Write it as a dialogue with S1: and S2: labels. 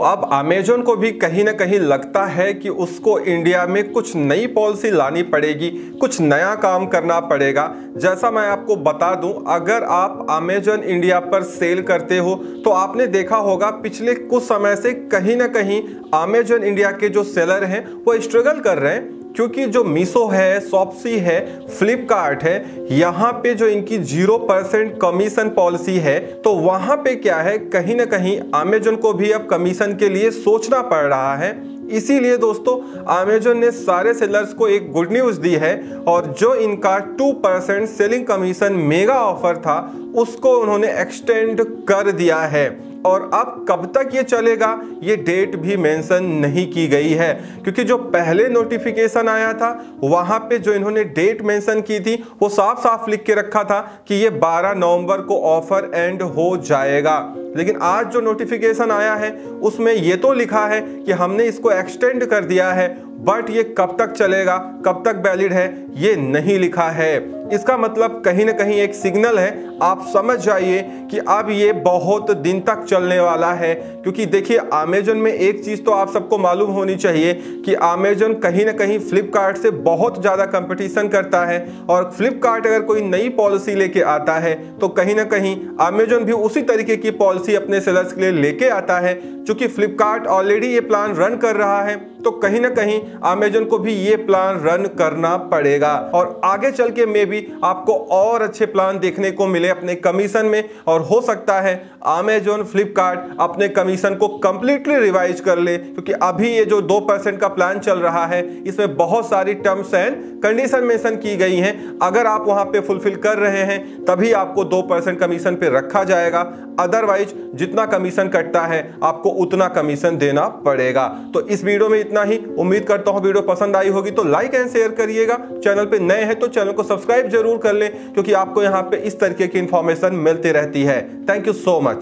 S1: अब अमेजोन को भी कहीं ना कहीं लगता है कि उसको इंडिया में कुछ नई पॉलिसी लानी पड़ेगी, कुछ नया काम करना पड़ेगा। जैसा मैं आपको बता दूँ, अगर आप अमेजोन इंडिया पर सेल करते हो तो आपने देखा होगा पिछले कुछ समय से कहीं ना कहीं अमेजोन इंडिया के जो सेलर हैं, वो स्ट्रगल कर रहे हैं। क्योंकि जो मीसो है सॉप्सी है, फ्लिपकार्ट है, यहाँ पे जो इनकी ज़ीरो परसेंट कमीशन पॉलिसी है तो वहाँ पे क्या है, कहीं ना कहीं अमेजोन को भी अब कमीशन के लिए सोचना पड़ रहा है। इसीलिए दोस्तों अमेजोन ने सारे सेलर्स को एक गुड न्यूज़ दी है और जो इनका two percent selling commission mega offer था, उसको उन्होंने एक्सटेंड कर दिया है। और अब कब तक ये चलेगा, ये डेट भी मेंशन नहीं की गई है। क्योंकि जो पहले नोटिफिकेशन आया था, वहाँ पे जो इन्होंने डेट मेंशन की थी, वो साफ़ साफ़ लिख के रखा था कि ये 12 नवंबर को ऑफ़र एंड हो जाएगा। लेकिन आज जो नोटिफिकेशन आया है, उसमें ये तो लिखा है कि हमने इसको एक्सटेंड कर दिया है बट ये कब तक चलेगा? कब तक वैलिड है? ये नहीं लिखा है। इसका मतलब कहीं ना कहीं एक सिग्नल है। आप समझ जाइए कि अब ये बहुत दिन तक चलने वाला है। क्योंकि देखिए अमेजन में एक चीज़ तो आप सबको मालूम होनी चाहिए कि अमेजन कहीं ना कहीं फ्लिपकार्ट से बहुत ज़्यादा कंपटीशन करता है। और फ्लिपकार्ट अगर कोई नई पॉलिसी लेके आता है तो कहीं ना कहीं अमेजन भी उसी तरीके की पॉलिसी अपने सेलर्स के लिए लेके आता है चूँकि फ्लिपकार्ट ऑलरेडी ये प्लान रन कर रहा है। तो कहीं ना कहीं अमेजन को भी ये प्लान रन करना पड़ेगा। और आगे चल के मे भी आपको और अच्छे प्लान देखने को मिले अपने कमीशन में, और हो सकता है अमेजोन फ्लिपकार्ट अपने कमीशन को कंप्लीटली रिवाइज कर ले, क्योंकि अभी ये जो दो परसेंट का प्लान चल रहा है, इसमें बहुत सारी टर्म्स एंड कंडीशन मेंशन की गई हैं। अगर आप वहाँ पे फुलफिल कर रहे हैं, तभी आपको दो परसेंट कमीशन पे रखा जाएगा। अदरवाइज़ जितना कमीशन कटता है, आपको उतना कमीशन देना पड़ेगा। तो इस वीडियो में इतना ही। उम्मीद करता हूँ वीडियो पसंद आई होगी तो लाइक एंड शेयर करिएगा। चैनल पर नए हैं तो चैनल को सब्सक्राइब ज़रूर कर लें, क्योंकि आपको यहाँ पे इस तरीके की इन्फॉर्मेशन मिलती रहती है। Thank you so much